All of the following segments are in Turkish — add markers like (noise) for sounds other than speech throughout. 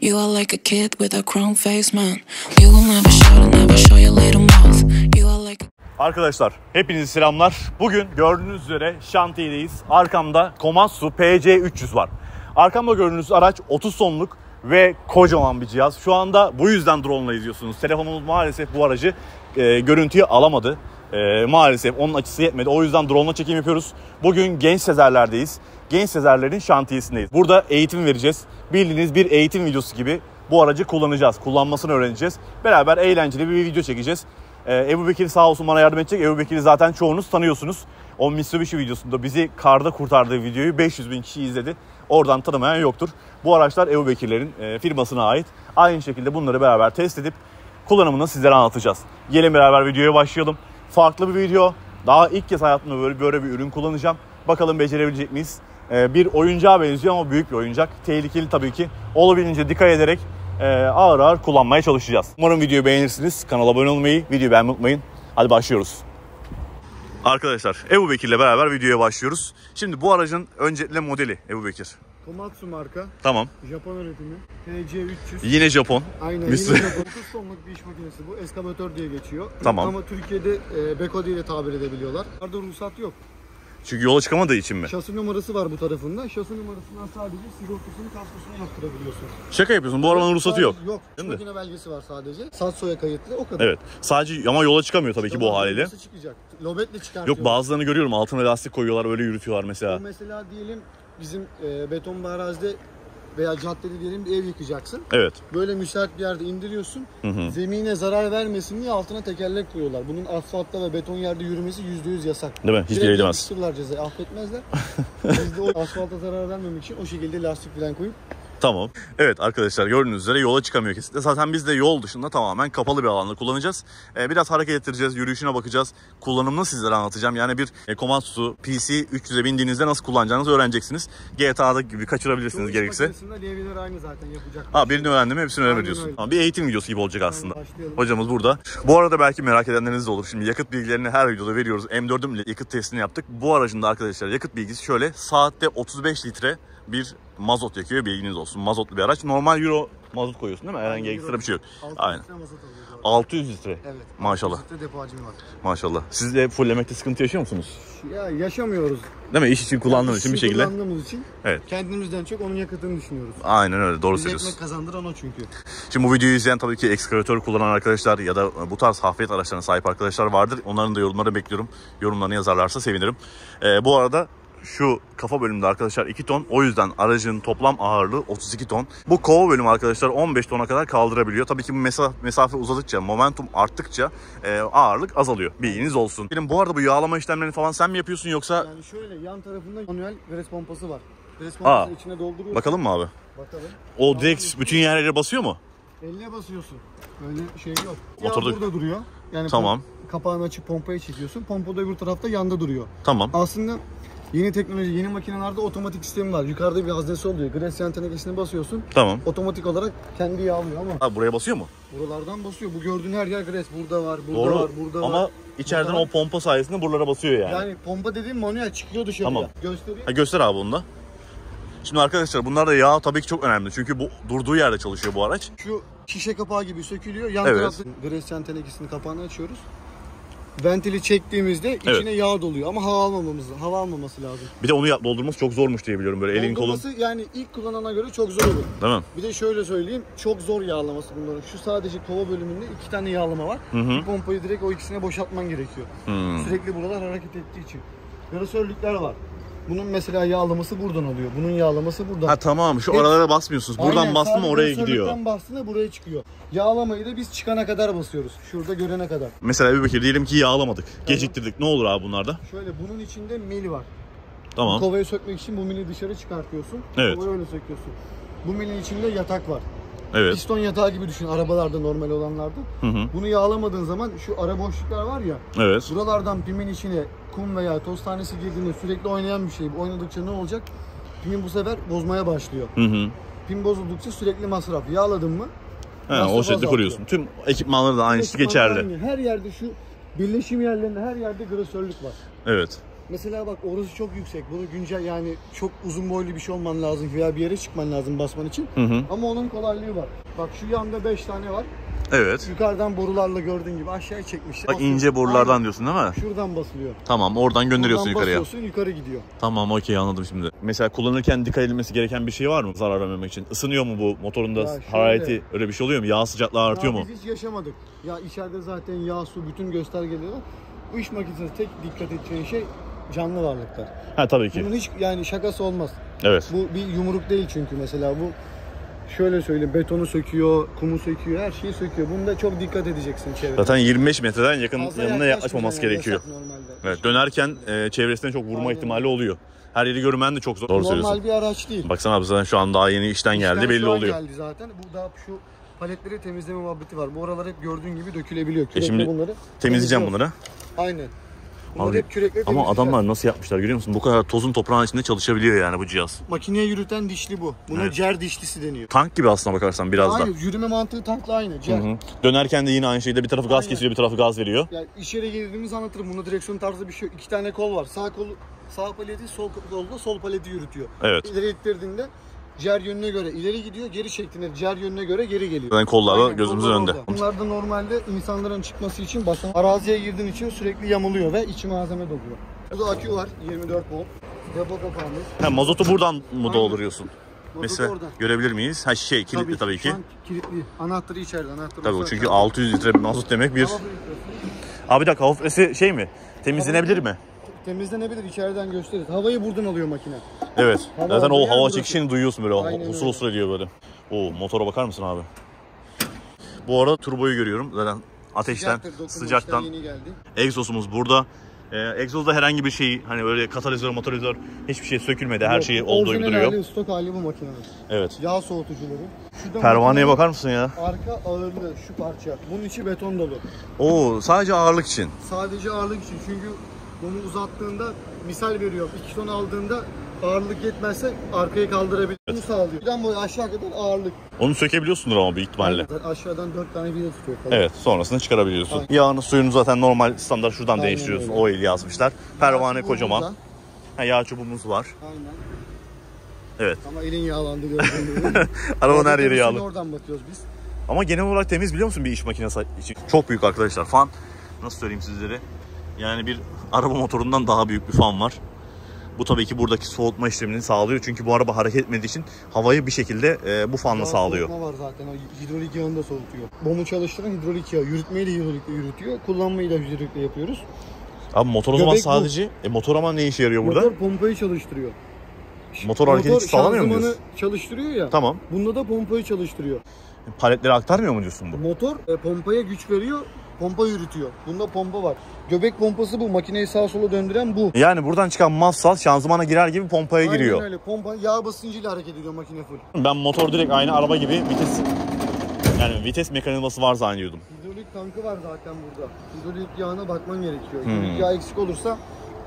You are like a kid with a crown face, man. You will never and never show your little mouth. You are like Arkadaşlar hepinize selamlar. Bugün gördüğünüz üzere şantiyedeyiz. Arkamda Komatsu PC300 var. Arkamda gördüğünüz araç 30 tonluk ve kocaman bir cihaz. Şu anda bu yüzden drone ile izliyorsunuz. Telefonumuz maalesef bu aracı e, görüntüyü alamadı. E, maalesef onun açısı yetmedi. O yüzden drone çekim yapıyoruz. Bugün Genç Sezerler'deyiz. Genç Sezerler'in şantiyesindeyiz. Burada eğitim vereceğiz. Bildiğiniz bir eğitim videosu gibi bu aracı kullanacağız. Kullanmasını öğreneceğiz. Beraber eğlenceli bir video çekeceğiz. Ee, Ebu Bekir sağ olsun bana yardım edecek. Ebu Bekir'i zaten çoğunuz tanıyorsunuz. O Mitsubishi videosunda bizi karda kurtardığı videoyu 500 bin kişi izledi. Oradan tanımayan yoktur. Bu araçlar Ebu Bekir'lerin e, firmasına ait. Aynı şekilde bunları beraber test edip kullanımını sizlere anlatacağız. Gelin beraber videoya başlayalım. Farklı bir video. Daha ilk kez hayatımda böyle, böyle bir ürün kullanacağım. Bakalım becerebilecek miyiz? Ee, bir oyuncağa benziyor ama büyük bir oyuncak. Tehlikeli tabii ki. Olabildiğince dikkat ederek e, ağır ağır kullanmaya çalışacağız. Umarım videoyu beğenirsiniz. Kanala abone olmayı, videoyu beğenmeyi unutmayın. Hadi başlıyoruz. Arkadaşlar Ebu Bekir'le beraber videoya başlıyoruz. Şimdi bu aracın öncelikle modeli Ebu Bekir. Komatsu marka, Tamam. Japon üretimi, TC300. Yine Japon. Aynen, Mis- yine Japon. 30 tonluk bir iş makinesi bu. Eskavatör diye geçiyor. Tamam. Ama Türkiye'de e, Beko diye de tabir edebiliyorlar. Burada ruhsat yok. Çünkü yola çıkamadığı için mi? Şasi numarası var bu tarafında. Şasi numarasından sadece sigortasını, kaskosunu yaptırabiliyorsun. Şaka yapıyorsun. Bu arabanın ruhsatı yok. Yok. Değil mi? Makine belgesi var sadece. Satso'ya kayıtlı o kadar. Evet. Sadece ama yola çıkamıyor tabii ki bu haliyle. Nasıl çıkacak? Lobetle çıkartıyor. Yok bazılarını görüyorum altına lastik koyuyorlar öyle yürütüyorlar O mesela. mesela diyelim bizim e, beton bir arazide veya caddede diyelim bir ev yıkacaksın. Evet. Böyle müsait bir yerde indiriyorsun. hı. Zemine zarar vermesin diye altına tekerlek koyuyorlar. Bunun asfaltta ve beton yerde yürümesi %100 yasak. Değil mi? Hiçbir yere Direkt yapıştırırlar cezayı affetmezler. Biz de o asfalta zarar vermemek için o şekilde lastik falan koyup Tamam. Evet arkadaşlar gördüğünüz üzere yola çıkamıyor kesinlikle. Zaten biz de yol dışında tamamen kapalı bir alanda kullanacağız. Ee, biraz hareket ettireceğiz, yürüyüşüne bakacağız. Kullanımını sizlere anlatacağım. Yani bir e, Komatsu PC 300'e bindiğinizde nasıl kullanacağınızı öğreneceksiniz. GTA'da gibi kaçırabilirsiniz Çoğu iş gerekirse. levyeler aynı zaten yapacak. Ha birini öğrendim hepsini öyle. Ama bir eğitim videosu gibi olacak aslında. başlayalım. Hocamız burada. Bu arada belki merak edenleriniz de olur. Şimdi yakıt bilgilerini her videoda veriyoruz. M4'üm ile yakıt testini yaptık. Bu aracın da arkadaşlar yakıt bilgisi şöyle. Saatte 35 litre bir mazot yakıyor bilginiz olsun. Mazotlu bir araç. Normal Euro mazot koyuyorsun değil mi? Herhangi ekstra bir şey yok. Altı Aynen. litre mazot alıyor. 600 litre. Evet. Maşallah. 600 litre depo hacmi var. Maşallah. Siz de fullemekte sıkıntı yaşıyor musunuz? Ya yaşamıyoruz. Değil mi? İş için kullandığınız için bir şekilde. Kullandığımız için Evet. kendimizden çok onun yakıtını düşünüyoruz. Aynen öyle. Doğru söylüyorsun. ekmek kazandıran o çünkü. Şimdi bu videoyu izleyen tabii ki ekskavatör kullanan arkadaşlar ya da bu tarz hafriyet araçlarına sahip arkadaşlar vardır. Onların da yorumları bekliyorum. Yorumlarını yazarlarsa sevinirim. Ee, bu arada şu kafa bölümünde arkadaşlar 2 ton. O yüzden aracın toplam ağırlığı 32 ton. Bu kova bölümü arkadaşlar 15 tona kadar kaldırabiliyor. Tabii ki bu mesafe, uzadıkça, momentum arttıkça e, ağırlık azalıyor. Bilginiz olsun. Benim bu arada bu yağlama işlemlerini falan sen mi yapıyorsun yoksa Yani şöyle yan tarafında manuel gres pompası var. Gres Aa. pompasını içine dolduruyorsun. bakalım mı abi? Bakalım. O direkt bütün yerlere basıyor mu? Eline basıyorsun. Böyle şey yok. Motorda- burada duruyor. Yani Tamam. kapağını açıp pompaya çekiyorsun. Pompa da öbür tarafta yanda duruyor. Tamam. Aslında yeni teknoloji, yeni makinelerde otomatik sistemi var. Yukarıda bir haznesi oluyor. Gres tenekesine basıyorsun. Tamam. Otomatik olarak kendi yağlıyor ama Ha, buraya basıyor mu? buralardan basıyor. Bu gördüğün her yer gres. Burada var, burada Doğru. var, burada Ama var. içeriden Burada o pompa sayesinde buralara basıyor yani. Yani pompa dediğim manuel çıkıyor dışarıya. Tamam. Göstereyim. Ha, göster abi onu da. Şimdi arkadaşlar bunlar da yağ tabii ki çok önemli. Çünkü bu durduğu yerde çalışıyor bu araç. Şu şişe kapağı gibi sökülüyor. Yan Evet. tarafta Gresyen tenekesinin kapağını açıyoruz. Ventili çektiğimizde içine Evet. yağ doluyor ama hava almamamız, hava almaması lazım. Bir de onu yap- doldurması çok zormuş diye biliyorum böyle elin kolun. Doldurması yani ilk kullanana göre çok zor olur. Mi? Bir de şöyle söyleyeyim, çok zor yağlaması bunların. Şu sadece kova bölümünde iki tane yağlama var. Hı hı. Bu pompayı direkt o ikisine boşaltman gerekiyor. Hmm. Sürekli buralar hareket ettiği için. Garasörlükler var. Bunun mesela yağlaması buradan oluyor. Bunun yağlaması buradan. Ha tamam şu Hep- aralara basmıyorsunuz. Buradan Aynen, sadece oraya gidiyor. garasörlükten bastığında buraya çıkıyor. Yağlamayı da biz çıkana kadar basıyoruz. Şurada görene kadar. Mesela bir bakayım diyelim ki yağlamadık. Geciktirdik. Ne olur abi bunlarda? Şöyle bunun içinde mil var. Tamam. Kovayı sökmek için bu mili dışarı çıkartıyorsun. Evet. Kovayı öyle söküyorsun. Bu milin içinde yatak var. Evet. Piston yatağı gibi düşün arabalarda normal olanlarda. Hı hı. Bunu yağlamadığın zaman şu ara boşluklar var ya. Evet. Buralardan pimin içine kum veya toz tanesi girdiğinde sürekli oynayan bir şey. Oynadıkça ne olacak? Pimin bu sefer bozmaya başlıyor. Hı hı. Pin bozuldukça sürekli masraf. Yağladın mı? Ha, o şekilde koruyorsun. Tüm ekipmanları da aynısı Ekipmanlar geçerli. aynı. Her yerde şu birleşim yerlerinde her yerde grosörlük var. Evet. Mesela bak orası çok yüksek. Bunu güncel yani çok uzun boylu bir şey olman lazım veya bir yere çıkman lazım basman için. Hı hı. Ama onun kolaylığı var. Bak şu yanda 5 tane var. Evet. Yukarıdan borularla gördüğün gibi aşağıya çekmişler. Bak ince borulardan diyorsun değil mi? Aynen. Şuradan basılıyor. Tamam oradan gönderiyorsun Buradan yukarıya. basıyorsun yukarı gidiyor. Tamam okey anladım şimdi. Mesela kullanırken dikkat edilmesi gereken bir şey var mı zarar vermemek için? Isınıyor mu bu motorunda şöyle- harareti öyle bir şey oluyor mu? Yağ sıcaklığı artıyor Ya mu? Biz hiç yaşamadık. Ya içeride zaten yağ, su, bütün göstergeleri var. Bu iş makinesinde tek dikkat edeceğin şey canlı varlıklar. Ha tabii ki. Bunun hiç yani şakası olmaz. Evet. Bu bir yumruk değil çünkü mesela bu şöyle söyleyeyim betonu söküyor, kumu söküyor, her şeyi söküyor. Bunda çok dikkat edeceksin çevreye. Zaten 25 metreden yakın Fazla yanına yaklaşmaması gerekiyor. Evet dönerken e, çevresine çok vurma Aynen. ihtimali oluyor. Her yeri görmen de çok zor. Doğru Normal bir araç değil. Baksana abi zaten şu an daha yeni işten geldi İşten belli şu an oluyor. geldi zaten. Bu da şu paletleri temizleme muhabbeti var. Bu aralar hep gördüğün gibi dökülebiliyor. Kürekle E şimdi bunları Temizleyeceğim bunları. Aynen. Bunları Abi, hep kürekle Ama adamlar nasıl yapmışlar görüyor musun? Bu kadar tozun toprağın içinde çalışabiliyor yani bu cihaz. Makineye yürüten dişli bu. Buna Evet. cer dişlisi deniyor. Tank gibi aslına bakarsan biraz da. Aynı yürüme mantığı tankla aynı. Hı Cer. hı. Dönerken de yine aynı şekilde bir tarafı gaz Aynen. kesiyor bir tarafı gaz veriyor. Yani iş yere girdiğimizi anlatırım. Bunda direksiyon tarzı bir şey. İki tane kol var. Sağ kolu sağ paleti, sol kolda sol paleti yürütüyor. Evet. İleri ittirdiğinde cer yönüne göre ileri gidiyor, geri çektiğinde cer yönüne göre geri geliyor. Zaten kollarla Aynen, gözümüzün önünde. orada. Bunlar da normalde insanların çıkması için basan araziye girdiğin için sürekli yamuluyor ve içi malzeme doluyor. Burada akü var 24 volt. Depo kapağımız. Ha, mazotu buradan mı Aynen. dolduruyorsun? Mesela oradan. görebilir miyiz? Ha şey kilitli tabii, ki. Şu an kilitli. Anahtarı içeride. Anahtarı Tabii çünkü tak- 600 litre mazot demek bir. Abi bir dakika hava filtresi şey mi? Temizlenebilir mi? Temizlenebilir içeriden gösterir. Havayı buradan alıyor makine. Evet. Hava Zaten o hava burası. çekişini duyuyorsun böyle. Aynen Husur öyle. husur ediyor böyle. Oo motora bakar mısın abi? Bu arada turboyu görüyorum. Zaten ateşten, Sıcaktır, sıcaktan. Egzosumuz burada. Ee, egzozda herhangi bir şey hani böyle katalizör, motorizör hiçbir şey sökülmedi. Her Yok, şey olduğu gibi duruyor. hali, stok hali bu makinenin. Evet. Yağ soğutucuları. Şurada Pervaneye bakar mısın ya? Arka ağırlığı şu parça. Bunun içi beton dolu. Oo sadece ağırlık için. Sadece ağırlık için. Çünkü bunu uzattığında misal veriyor. 2 ton aldığında ağırlık yetmezse arkaya kaldırabilir. Bunu sağlıyor. Buradan böyle aşağı kadar ağırlık. Onu sökebiliyorsundur ama büyük ihtimalle. Zaten Aşağıdan 4 tane vida tutuyor. falan. Evet sonrasında çıkarabiliyorsun. Aynen. Yağını suyunu zaten normal standart şuradan Aynen değiştiriyorsun. öyle. Oil yazmışlar. Pervane kocaman. Ha, yağ çubuğumuz var. Aynen. Evet. Ama elin yağlandı (laughs) gördüğün gibi. Arabanın her yeri yağlı. Oradan bakıyoruz biz. Ama genel olarak temiz biliyor musun bir iş makinesi için? Çok büyük arkadaşlar. Fan nasıl söyleyeyim sizlere? Yani bir araba motorundan daha büyük bir fan var. Bu tabii ki buradaki soğutma işlemini sağlıyor. Çünkü bu araba hareket etmediği için havayı bir şekilde e, bu fanla Yağ sağlıyor. soğutma var zaten. O hidrolik yağını da soğutuyor. Bomu çalıştıran hidrolik yağ. Yürütmeyi de hidrolikle yürütüyor. Kullanmayı da hidrolikle yapıyoruz. Abi motor o zaman Göbek bu. sadece... E, motor ama ne işe yarıyor burada? Motor pompayı çalıştırıyor. Motor hareketi sağlamıyor mu diyorsun? çalıştırıyor ya. Tamam. Bunda da pompayı çalıştırıyor. Paletleri aktarmıyor mu diyorsun bu? Motor e, pompaya güç veriyor, pompa yürütüyor. Bunda pompa var. Göbek pompası bu. Makineyi sağa sola döndüren bu. Yani buradan çıkan massal şanzımana girer gibi pompaya giriyor. Aynen öyle. Pompa yağ basıncıyla hareket ediyor makine full. Ben motor direkt aynı araba gibi vites yani vites mekanizması var zannediyordum. Hidrolik tankı var zaten burada. Hidrolik yağına bakman gerekiyor. Hmm. Hidrolik yağ eksik olursa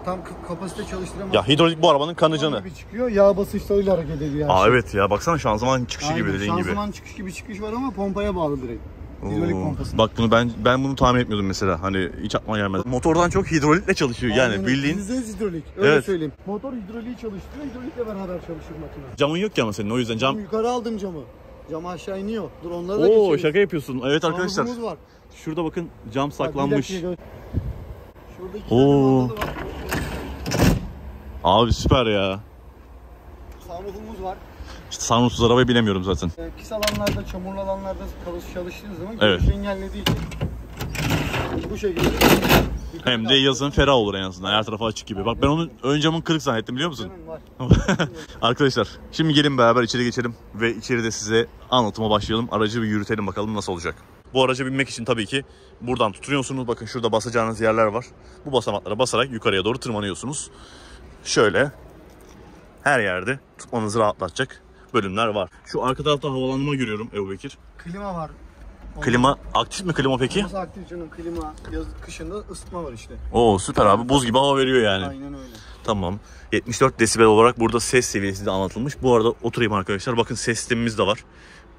tam kapasite çalıştıramaz. Ya hidrolik bu arabanın kanı canı. gibi çıkıyor. Yağ basınçlarıyla hareket ediyor. her Aa şey. evet ya baksana şanzıman çıkışı gibi Aynen. dediğin gibi. Şanzıman çıkış gibi çıkış var ama pompaya bağlı direkt. Hidrolik pompası. Bak bunu ben ben bunu tahmin etmiyordum mesela. Hani hiç aklıma gelmez. Motordan çok hidrolikle çalışıyor yani Aynen. bildiğin. %100 hidrolik. Öyle Evet. söyleyeyim. Motor hidroliği çalıştırıyor. Hidrolikle beraber çalışır makine. Camın yok ki ama senin o yüzden cam. Yukarı aldım camı. Cam aşağı iniyor. Dur onları da Oo geçelim. şaka yapıyorsun. Evet arkadaşlar. Var. Şurada bakın cam Bak, saklanmış. Şurada iki Oo. Abi süper ya. Sunroofumuz var. İşte sunroofsuz arabayı bilemiyorum zaten. Ee, Pis alanlarda, çamurlu alanlarda çalış, çalıştığınız zaman Evet. engellediği için bu şekilde. Hem de yazın ferah olur en azından. Her tarafı açık gibi. Bak ben onun ön camın kırık zannettim biliyor musun? (laughs) Arkadaşlar şimdi gelin beraber içeri geçelim ve içeride size anlatıma başlayalım. Aracı bir yürütelim bakalım nasıl olacak. Bu araca binmek için tabii ki buradan tutunuyorsunuz. Bakın şurada basacağınız yerler var. Bu basamaklara basarak yukarıya doğru tırmanıyorsunuz. Şöyle her yerde tutmanızı rahatlatacak bölümler var. Şu arka tarafta havalandırma görüyorum Ebu Bekir. Klima var. Klima aktif mi klima peki? Nasıl aktif canım klima. Yaz, kışında ısıtma var işte. Oo süper abi buz gibi hava veriyor yani. Aynen öyle. Tamam. 74 desibel olarak burada ses seviyesi de anlatılmış. Bu arada oturayım arkadaşlar. Bakın ses sistemimiz de var.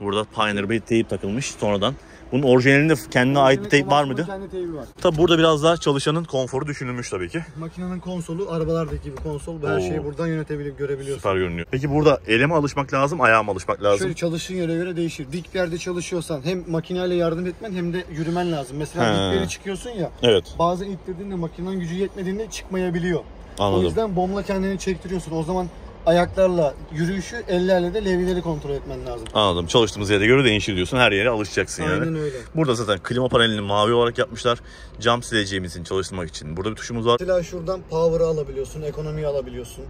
Burada Pioneer bir teyip takılmış. Sonradan Bunun orijinalinde kendine ait bir teyp var mıydı? Kendi teybi var. Tabi burada biraz daha çalışanın konforu düşünülmüş tabii ki. Makinenin konsolu arabalardaki gibi konsol. Her Oo. şeyi buradan yönetebilip görebiliyorsun. Süper görünüyor. Peki burada ele mi alışmak lazım, ayağa mı alışmak lazım? Şöyle çalıştığın yere göre değişir. Dik bir yerde çalışıyorsan hem makineyle yardım etmen hem de yürümen lazım. Mesela He. dik bir yere çıkıyorsun ya. Evet, Bazen ittirdiğinde makinenin gücü yetmediğinde çıkmayabiliyor. anladım. O yüzden bomla kendini çektiriyorsun. O zaman ayaklarla yürüyüşü, ellerle de levyeleri kontrol etmen lazım. Anladım. Çalıştığımız yere göre değişir diyorsun. Her yere alışacaksın yani. Aynen öyle. Burada zaten klima panelini mavi olarak yapmışlar. Cam sileceğimizin çalıştırmak için. Burada bir tuşumuz var. Mesela şuradan power'ı alabiliyorsun, ekonomiyi alabiliyorsun.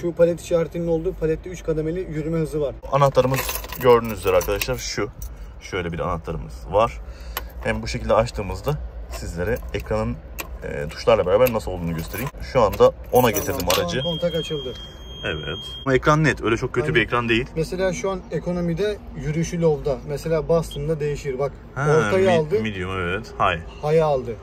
Şu palet işaretinin olduğu palette 3 kademeli yürüme hızı var. Anahtarımız gördüğünüz üzere arkadaşlar şu. Şöyle bir anahtarımız var. Hem bu şekilde açtığımızda sizlere ekranın e, tuşlarla beraber nasıl olduğunu göstereyim. Şu anda ona getirdim Tamam, aracı. Kontak açıldı. Evet. Ama ekran net. Öyle çok kötü bir Aynen. ekran değil. Mesela şu an ekonomide yürüyüşü low'da. Mesela bastığında değişir. Bak Ha, ortayı mi- aldı, Medium evet. High. high aldı.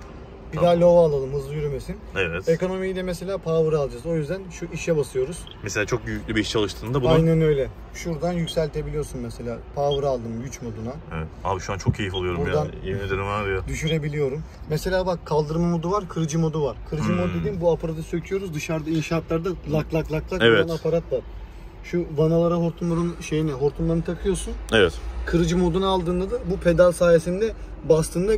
Bir daha low alalım hızlı yürümesin. Evet. Ekonomiyi de mesela power alacağız. O yüzden şu işe basıyoruz. Mesela çok yüklü bir iş çalıştığında bunu... Aynen öyle. Şuradan yükseltebiliyorsun mesela. Power aldım güç moduna. Evet. Abi şu an çok keyif alıyorum Buradan- ya. Yemin ederim abi ya. Düşürebiliyorum. Mesela bak kaldırma modu var, kırıcı modu var. Kırıcı Hmm. mod dediğim bu aparatı söküyoruz. Dışarıda inşaatlarda lak lak lak lak Evet. olan aparat var. Şu vanalara hortumların şeyini, hortumlarını takıyorsun. Evet. Kırıcı modunu aldığında da bu pedal sayesinde bastığında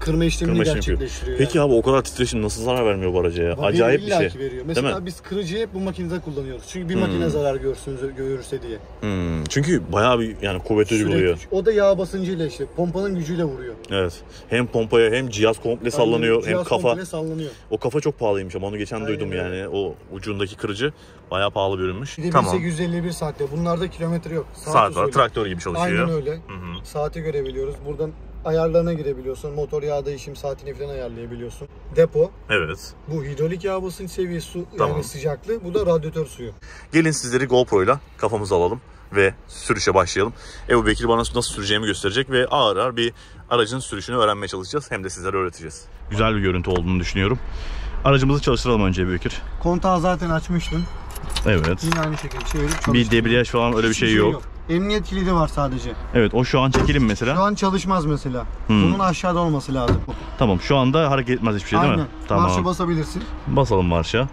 kırma işlemini Kırma işlemi yapıyor. gerçekleştiriyor. Peki yani. abi o kadar titreşim nasıl zarar vermiyor bu araca ya? Veriyor, Acayip bir şey. Veriyor. mi? Mesela biz kırıcıyı hep bu makinede kullanıyoruz. Çünkü bir Hmm. makine zarar görsün, görürse diye. Hmm, çünkü bayağı bir yani kuvvetli Sürekli- vuruyor. O da yağ basıncıyla işte pompanın gücüyle vuruyor. Evet. Hem pompaya hem cihaz komple sallanıyor Aynen, hem cihaz kafa. komple sallanıyor. O kafa çok pahalıymış ama onu geçen Aynen duydum yani. O ucundaki kırıcı bayağı pahalı bir ürünmüş. Bir de Tamam. 1851 saatte. Bunlarda kilometre yok. Saati Saat var. Traktör gibi çalışıyor. Aynen öyle. Hı hı. Saati görebiliyoruz. Buradan ayarlarına girebiliyorsun. Motor yağ değişim saatini falan ayarlayabiliyorsun. Depo. Evet. Bu hidrolik yağ basınç seviyesi su Tamam. yani sıcaklığı. Bu da radyatör suyu. Gelin sizleri GoPro'yla kafamıza alalım ve sürüşe başlayalım. Ebu Bekir bana nasıl süreceğimi gösterecek ve ağır ağır bir aracın sürüşünü öğrenmeye çalışacağız. Hem de sizlere öğreteceğiz. Güzel bir görüntü olduğunu düşünüyorum. Aracımızı çalıştıralım önce Ebu Bekir. Kontağı zaten açmıştım. Evet. Yine aynı şekilde çevirip çalıştım. Bir debriyaj falan öyle bir Hiçbir şey yok. Emniyet kilidi var sadece. Evet o şu an çekelim Şu mesela. an çalışmaz mesela. Hmm. Bunun aşağıda olması lazım. Tamam şu anda hareket etmez hiçbir şey değil Aynen. mi? Tamam. Marşa basabilirsin. Basalım marşa.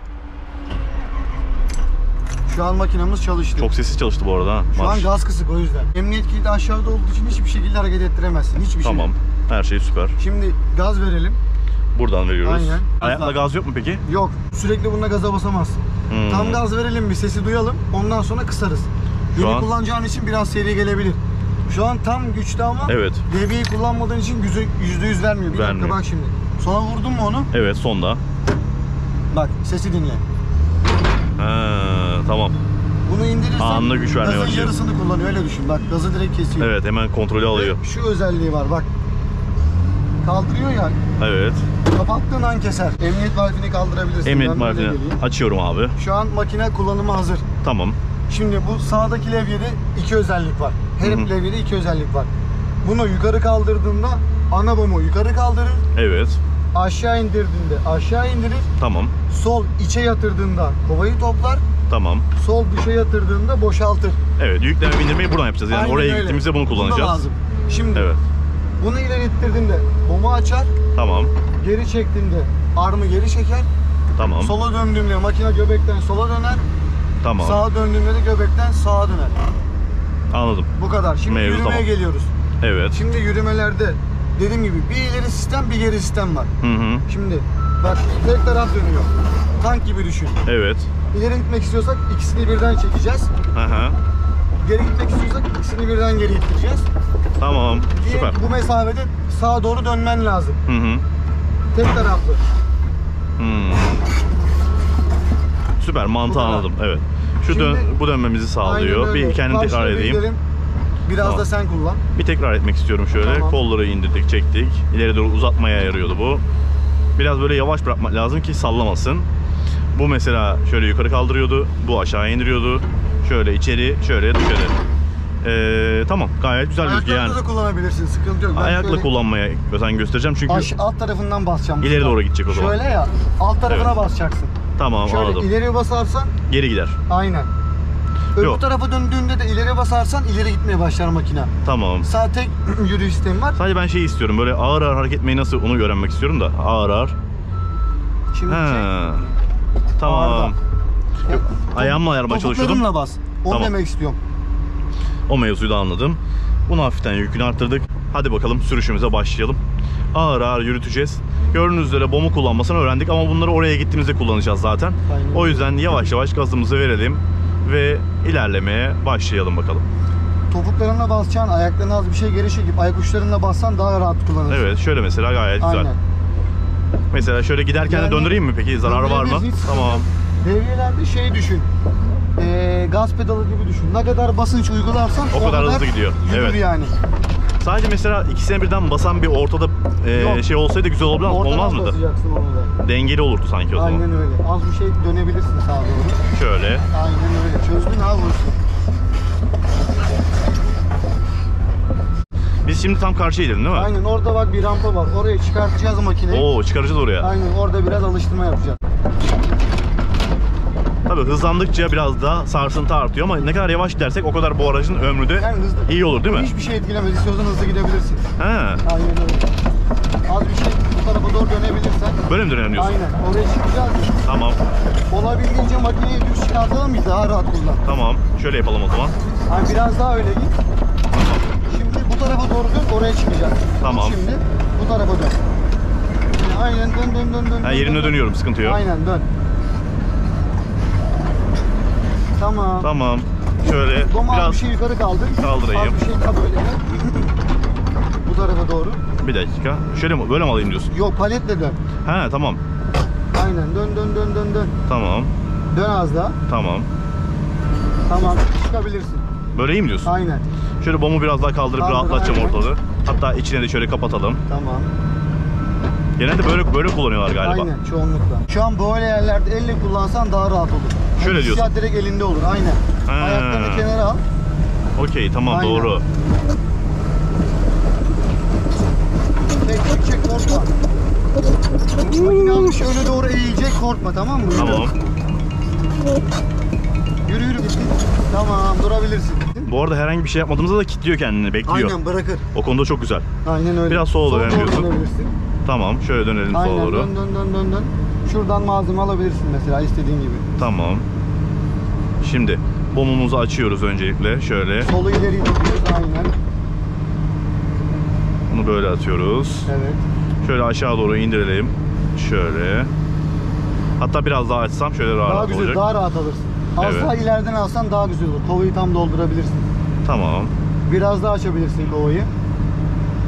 Şu an makinamız çalıştı. Çok sessiz çalıştı bu arada ha. Şu an Marş. gaz kısık o yüzden. Emniyet kilidi aşağıda olduğu için hiçbir şekilde hareket ettiremezsin. Hiçbir şey. Tamam. Her şey süper. Şimdi gaz verelim. Buradan veriyoruz. Aynen. Ayakla gaz yok mu peki? Yok. Sürekli bununla gaza basamazsın. Hmm. Tam gaz verelim bir sesi duyalım. Ondan sonra kısarız. Yeni an- kullanacağın için biraz seri gelebilir. Şu an tam güçlü ama Evet. devreyi kullanmadığın için yüzde yüz vermiyor. Bir Vermiyor. dakika bak şimdi. Sona vurdun mu onu? Evet sonda. Bak sesi dinle. Ha, tamam. Bunu indirirsen Anında güç vermeye gazın yarısını kullanıyor öyle düşün. Bak gazı direkt kesiyor. Evet hemen kontrolü alıyor. Ve Şu özelliği var bak. Kaldırıyor ya Evet. kapattığın an keser. Emniyet valfini kaldırabilirsin. Emniyet geleyim. açıyorum abi. Şu an makine kullanıma hazır. Tamam. Şimdi bu sağdaki levyede iki özellik var. Her Hı hı. levyede iki özellik var. Bunu yukarı kaldırdığında ana bomu yukarı kaldırır. Evet. Aşağı indirdiğinde aşağı indirir. Tamam. Sol içe yatırdığında kovayı toplar. Tamam. Sol dışa yatırdığında boşaltır. Evet yükleme bindirmeyi buradan yapacağız. Yani Aynen oraya öyle. gittiğimizde bunu kullanacağız. lazım. Şimdi Evet. bunu ileri ittirdiğinde bomu açar. Tamam. Geri çektiğinde armı geri çeker. Tamam. Sola döndüğümde makine göbekten sola döner. Tamam. Sağa döndüğümde de göbekten sağa döner. Anladım. Bu kadar. Şimdi Mevzu yürümeye tamam. geliyoruz. Evet. Şimdi yürümelerde dediğim gibi bir ileri sistem bir geri sistem var. Hı hı. Şimdi bak tek taraf dönüyor. Tank gibi düşün. Evet. İleri gitmek istiyorsak ikisini birden çekeceğiz. Hı hı. Geri gitmek istiyorsak ikisini birden geri ittireceğiz. Tamam. Diyelim Süper. bu mesafede sağa doğru dönmen lazım. Hı hı. Tek taraflı. Hmm. Süper mantığı anladım. Evet. Şu Şimdi- dön bu dönmemizi sağlıyor. Bir kendim tekrar edeyim. gidelim. Biraz Tamam. da sen kullan. Bir tekrar etmek istiyorum şöyle. Tamam. Kolları indirdik, çektik. İleri doğru uzatmaya yarıyordu bu. Biraz böyle yavaş bırakmak lazım ki sallamasın. Bu mesela şöyle yukarı kaldırıyordu. Bu aşağı indiriyordu. Şöyle içeri, şöyle dışarı. Ee, tamam gayet güzel gözüküyor Ayaklarla yani. da kullanabilirsin. Sıkıntı yok. Ben Ayakla şöyle kullanmaya özen göstereceğim çünkü aş- alt tarafından basacağım. İleri doğru gidecek o zaman. Şöyle ya. Alt tarafına Evet. basacaksın. Tamam Şöyle anladım. ileri basarsan Geri gider. aynen. Öbür Yok. tarafa döndüğünde de ileri basarsan ileri gitmeye başlar makine. Tamam. Sağ tek (clears throat) yürüyüş sistemi var. Sadece ben şey istiyorum. Böyle ağır ağır hareket etmeyi nasıl onu öğrenmek istiyorum da. Ağır ağır. Şimdi He. çek. Tamam. Yok, Ayağımla ayarlamaya çalışıyordum. Topuklarınla bas. Onu Tamam. demek istiyorum. O mevzuyu da anladım. Bunu hafiften yükünü arttırdık. Hadi bakalım sürüşümüze başlayalım. Ağır ağır yürüteceğiz. Gördüğünüz üzere bomu kullanmasını öğrendik ama bunları oraya gittiğimizde kullanacağız zaten. Aynen. O yüzden yavaş yavaş gazımızı verelim ve ilerlemeye başlayalım bakalım. Topuklarınla basacaksın, ayaklarını az bir şey geri çekip ayak uçlarınla bassan daha rahat kullanırsın. Evet şöyle mesela gayet güzel. Aynen. Mesela şöyle giderken de Yani döndüreyim mi peki? Zarar var mı? Tamam. yok. Devriyelerde şey düşün. Ee, gaz pedalı gibi düşün. Ne kadar basınç uygularsan O kadar hızlı gidiyor. Evet. yani. Sadece mesela ikisine birden basan bir ortada e, Yok. şey olsaydı güzel olabilir ama Ortadan olmaz mıydı? basacaksın onu da. Dengeli olurdu sanki o zaman. Aynen öyle. Az bir şey dönebilirsin sağa doğru. Şöyle. Aynen öyle. Çözdün ha bu işi. Biz şimdi tam karşıya gidelim değil mi? Aynen orada bak bir rampa var. Oraya çıkartacağız makineyi. Oo çıkaracağız oraya. Aynen orada biraz alıştırma yapacağız. Tabii hızlandıkça biraz daha sarsıntı artıyor ama ne kadar yavaş gidersek o kadar bu aracın ömrü de Yani hızlı. iyi olur değil mi? Hiçbir şey etkilemez. İstiyorsan hızlı gidebilirsin. He. Aynen öyle. Az bir şey bu tarafa doğru dönebilirsen. Böyle mi dönüyorsun? Aynen. Oraya çıkacağız. Tamam. Olabildiğince makineyi düz çıkartalım ki daha rahat kullan. Tamam. Şöyle yapalım o zaman. Yani biraz daha öyle git. Şimdi bu tarafa doğru dön, oraya çıkacağız. Tamam. Şimdi bu tarafa dön. Aynen dön dön dön dön. Ha, dön, yerine dön. dönüyorum sıkıntı yok. Aynen dön. Tamam. Tamam. Şöyle Doma biraz bir şey yukarı kaldır. Kaldırayım. Az bir şey böyle. bu tarafa doğru. bir dakika. Şöyle mi? Böyle mi alayım diyorsun? Yok paletle dön. He tamam. Aynen dön dön dön dön dön. Tamam. Dön az daha. Tamam. Tamam çıkabilirsin. Böyle iyi mi diyorsun? Aynen. Şöyle bomu biraz daha kaldırıp Kaldır, rahatlatacağım aynen. ortalığı. Hatta içine de şöyle kapatalım. Tamam. Genelde böyle böyle kullanıyorlar galiba. Aynen çoğunlukla. Şu an böyle yerlerde elle kullansan daha rahat olur. Şöyle diyorsun. direkt elinde olur. Aynen. Ayaklarını kenara al. Okey tamam Aynen. doğru. Çek çek çek korkma. Makine alıp şöyle doğru eğilecek korkma tamam mı? Tamam. Yürü yürü. Tamam durabilirsin. Bu arada herhangi bir şey yapmadığımızda da kilitliyor kendini, bekliyor. Aynen bırakır. O konuda çok güzel. Aynen öyle. Biraz sola doğru dönebilirsin. Tamam, şöyle dönelim sola Aynen doğru. dön dön dön dön dön. Şuradan malzeme alabilirsin mesela istediğin gibi. Tamam. Şimdi bomumuzu açıyoruz öncelikle. Şöyle Solu ileri itiyoruz aynen. bunu böyle atıyoruz. Evet. Şöyle aşağı doğru indirelim. Şöyle. Hatta biraz daha açsam şöyle rahat Daha güzel, olacak. daha rahat alırsın. Az Evet. daha ileriden alsan daha güzel olur. Kovayı tam doldurabilirsin. Tamam. Biraz daha açabilirsin kovayı.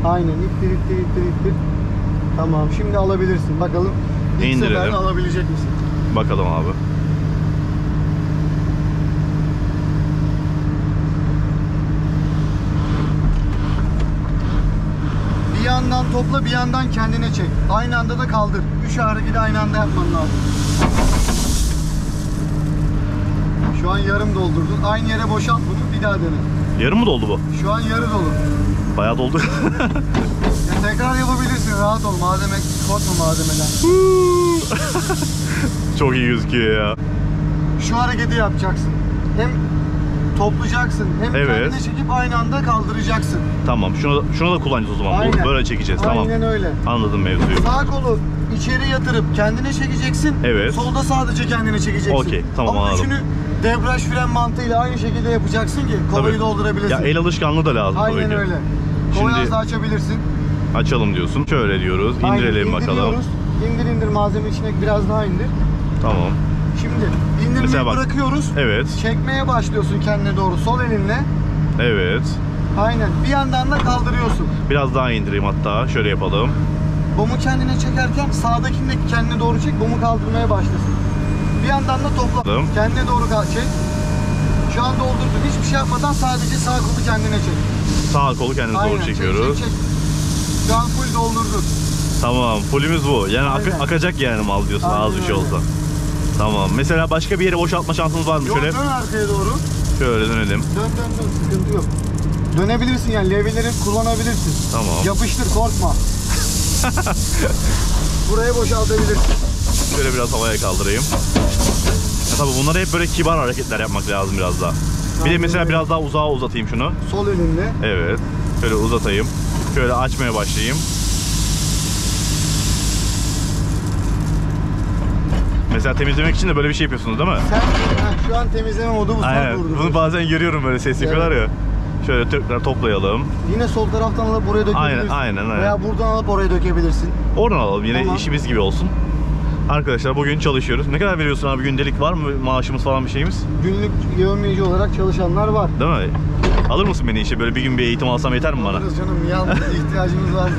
Aynen ittir ittir ittir ittir. Tamam şimdi alabilirsin. Bakalım ilk İndirelim. seferde alabilecek misin? Bakalım abi. Bir yandan topla bir yandan kendine çek. Aynı anda da kaldır. Üç hareketi aynı anda yapman lazım. Şu an yarım doldurdun. Aynı yere boşalt bunu bir daha dene. Yarım mı doldu bu? Şu an yarı dolu. Bayağı doldu. Ya tekrar yapabilirsin. Rahat ol. Malzeme korkma malzemeden. (laughs) Çok iyi gözüküyor ya. Şu hareketi yapacaksın. Hem toplayacaksın hem Evet. kendine çekip aynı anda kaldıracaksın. Tamam. Şunu da, şunu da kullanacağız o zaman. Aynen. Böyle çekeceğiz. Tamam. Aynen öyle. Anladım mevzuyu. Sağ kolu içeri yatırıp kendine çekeceksin. Evet. Solda sadece kendine çekeceksin. Okey, tamam, Ama anladım. üçünü debriyaj fren mantığıyla aynı şekilde yapacaksın ki kovayı Tabii. doldurabilirsin. Ya el alışkanlığı da lazım tabii Aynen ki. öyle. Kovayı Şimdi- az daha açabilirsin. Açalım diyorsun. Şöyle diyoruz. Aynen, İndirelim bakalım. indiriyoruz. İndir indir malzeme içine biraz daha indir. Tamam. Şimdi indirmeyi Mesela bak. bırakıyoruz. Evet. Çekmeye başlıyorsun kendine doğru sol elinle. Evet. Aynen. Bir yandan da kaldırıyorsun. Biraz daha indireyim hatta. Şöyle yapalım. Bomu kendine çekerken sağdakini de kendine doğru çek. Bomu kaldırmaya başlasın. Bir yandan da topla. Tamam. Kendine doğru çek. Şu an doldurdun. Hiçbir şey yapmadan sadece sağ kolu kendine çek. Sağ kolu kendimize Aynen. doğru çek, çekiyoruz. çek, çek. Şu an full doldurdun. Tamam. Fullümüz bu. Yani ak- Aynen. akacak yani mal diyorsun az Aynen bir şey olsa. Tamam. Mesela başka bir yere boşaltma şansımız var mı? Yok Şöyle dön arkaya doğru. şöyle dönelim. Dön dön dön. Sıkıntı yok. Dönebilirsin yani. Levyeleri kullanabilirsin. Tamam. Yapıştır korkma. (laughs) Buraya boşaltabilirsin. Şöyle biraz havaya kaldırayım. Ya tabii bunları hep böyle kibar hareketler yapmak lazım biraz daha. Bir de mesela biraz daha uzağa uzatayım şunu. Sol elinle. Evet. Şöyle uzatayım. Şöyle açmaya başlayayım. Mesela temizlemek için de böyle bir şey yapıyorsunuz değil mi? Sen şu an temizleme modu bu Aynen. son durdu. Bunu bazen görüyorum böyle ses yapıyorlar ya. Şöyle tekrar toplayalım. Yine sol taraftan alıp buraya dökebilirsin. Aynen, aynen, aynen. Veya buradan alıp oraya dökebilirsin. Oradan alalım yine Tamam. işimiz gibi olsun. Arkadaşlar bugün çalışıyoruz. Ne kadar veriyorsun abi gündelik var mı maaşımız falan bir şeyimiz? Günlük yevmiyeci olarak çalışanlar var. Değil mi? Alır mısın beni işe? Böyle bir gün bir eğitim alsam yeter mi bana? Alırız canım yalnız ihtiyacımız var.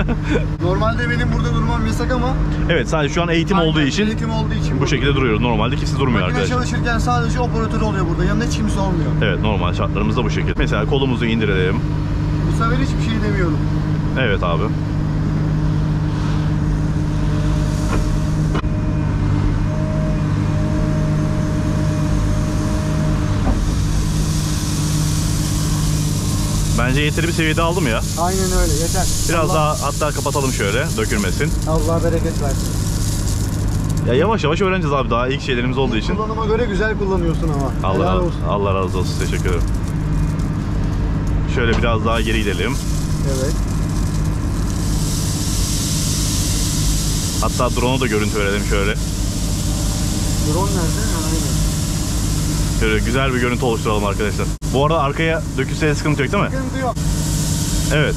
(laughs) Normalde benim burada durmam yasak ama Evet sadece şu an eğitim olduğu Aynen, için eğitim olduğu için bu şekilde duruyoruz. Normalde kimse durmuyor Makine arkadaşlar. çalışırken sadece operatör oluyor burada. Yanında hiç kimse olmuyor. Evet normal şartlarımızda bu şekilde. Mesela kolumuzu indirelim. Bu sefer hiçbir şey demiyorum. Evet abi. Bence yeteri bir seviyede aldım ya. Aynen öyle yeter. Biraz Allah, daha hatta kapatalım şöyle dökülmesin. Allah bereket versin. Ya yavaş yavaş öğreneceğiz abi daha ilk şeylerimiz olduğu için. Kullanıma göre güzel kullanıyorsun ama. Allah Helal olsun. Allah razı olsun. Teşekkür ederim. Şöyle biraz daha geri gidelim. Evet. Hatta drone'u da görüntü verelim şöyle. Drone nerede? Ha, aynen. Şöyle güzel bir görüntü oluşturalım arkadaşlar. Bu arada arkaya dökülse sıkıntı yok değil mi? Sıkıntı yok. Evet.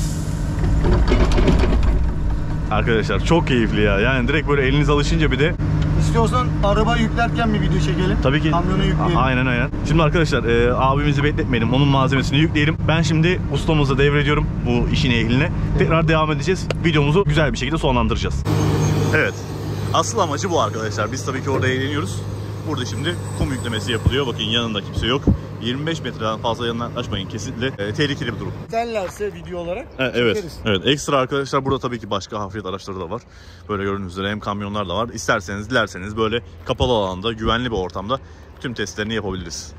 Arkadaşlar çok keyifli ya. Yani direkt böyle eliniz alışınca bir de İstiyorsan araba yüklerken bir video çekelim. tabii ki Kamyona yükleyelim. Aynen aynen. Şimdi arkadaşlar e, abimizi bekletmeyelim. Onun malzemesini yükleyelim. Ben şimdi ustamıza devrediyorum bu işin ehline. Tekrar devam edeceğiz. Videomuzu güzel bir şekilde sonlandıracağız. Evet. Asıl amacı bu arkadaşlar. Biz tabii ki orada eğleniyoruz. Burada şimdi kum yüklemesi yapılıyor. Bakın yanında kimse yok. 25 metreden fazla yanına yaklaşmayın. Kesinlikle e, tehlikeli bir durum. Derlerse video olarak E, Evet, çekeriz. evet. Ekstra arkadaşlar burada tabii ki başka hafriyat araçları da var. Böyle gördüğünüz üzere hem kamyonlar da var. İsterseniz, dilerseniz böyle kapalı alanda, güvenli bir ortamda tüm testlerini yapabiliriz.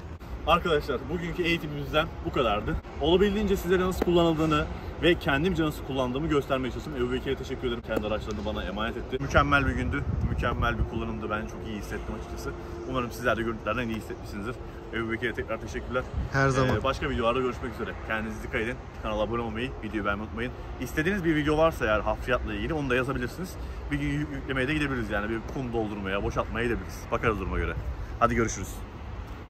Arkadaşlar bugünkü eğitimimizden bu kadardı. Olabildiğince sizlere nasıl kullanıldığını ve kendimce nasıl kullandığımı göstermeye çalıştım. Ebu Bekir'e teşekkür ederim. Kendi araçlarını bana emanet etti. Mükemmel bir gündü. Mükemmel bir kullanımdı. Ben çok iyi hissettim açıkçası. Umarım sizler de görüntülerden iyi hissetmişsinizdir. Ebu Bekir'e tekrar teşekkürler. Her zaman. Ee, başka videolarda görüşmek üzere. Kendinize dikkat edin. Kanala abone olmayı, videoyu beğenmeyi unutmayın. İstediğiniz bir video varsa eğer hafriyatla ilgili onu da yazabilirsiniz. Bir gün yük- yüklemeye de gidebiliriz yani. Bir kum doldurmaya, boşaltmaya gidebiliriz. Bakarız duruma göre. Hadi görüşürüz.